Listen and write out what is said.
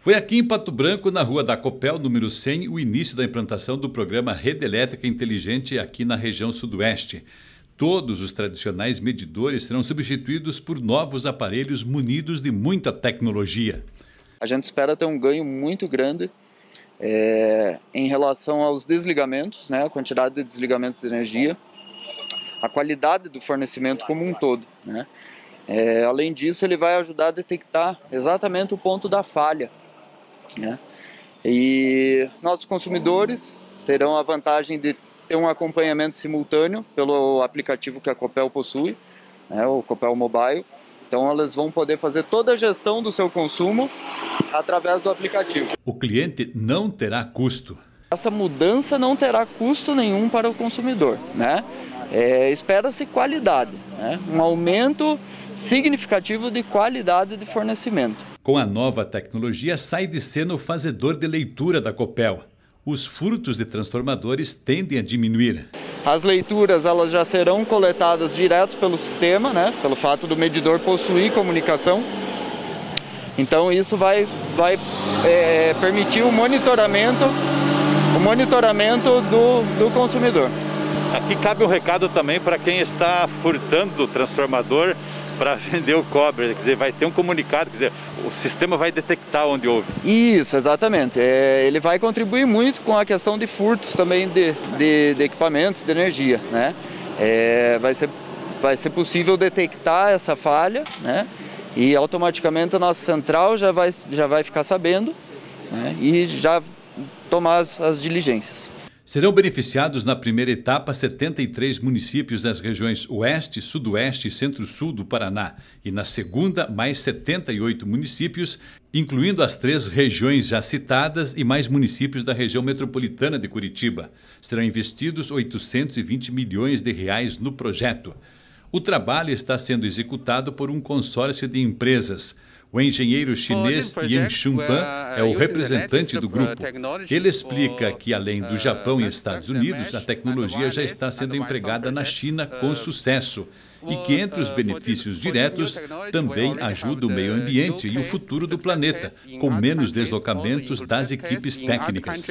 Foi aqui em Pato Branco, na rua da Copel, número 100, o início da implantação do programa Rede Elétrica Inteligente aqui na região sudoeste. Todos os tradicionais medidores serão substituídos por novos aparelhos munidos de muita tecnologia. A gente espera ter um ganho muito grande é, em relação aos desligamentos, né, a quantidade de desligamentos de energia, a qualidade do fornecimento como um todo. Né. É, além disso, ele vai ajudar a detectar exatamente o ponto da falha né? E nossos consumidores terão a vantagem de ter um acompanhamento simultâneo pelo aplicativo que a Copel possui, né, o Copel Mobile. Então elas vão poder fazer toda a gestão do seu consumo através do aplicativo. O cliente não terá custo. Essa mudança não terá custo nenhum para o consumidor, né? É, Espera-se qualidade, né? um aumento significativo de qualidade de fornecimento. Com a nova tecnologia, sai de cena o fazedor de leitura da Copel. Os furtos de transformadores tendem a diminuir. As leituras elas já serão coletadas direto pelo sistema, né? pelo fato do medidor possuir comunicação. Então isso vai, vai é, permitir o monitoramento, o monitoramento do, do consumidor. Aqui cabe um recado também para quem está furtando o transformador para vender o cobre, quer dizer, vai ter um comunicado, quer dizer, o sistema vai detectar onde houve. Isso, exatamente. É, ele vai contribuir muito com a questão de furtos também de, de, de equipamentos, de energia, né? É, vai, ser, vai ser possível detectar essa falha, né? E automaticamente a nossa central já vai, já vai ficar sabendo né? e já tomar as, as diligências. Serão beneficiados na primeira etapa 73 municípios das regiões Oeste, Sudoeste e Centro-Sul do Paraná, e na segunda, mais 78 municípios, incluindo as três regiões já citadas e mais municípios da região metropolitana de Curitiba. Serão investidos 820 milhões de reais no projeto. O trabalho está sendo executado por um consórcio de empresas. O engenheiro chinês Yan Shunpan é o representante do grupo. Ele explica que, além do Japão e Estados Unidos, a tecnologia já está sendo empregada na China com sucesso e que, entre os benefícios diretos, também ajuda o meio ambiente e o futuro do planeta, com menos deslocamentos das equipes técnicas.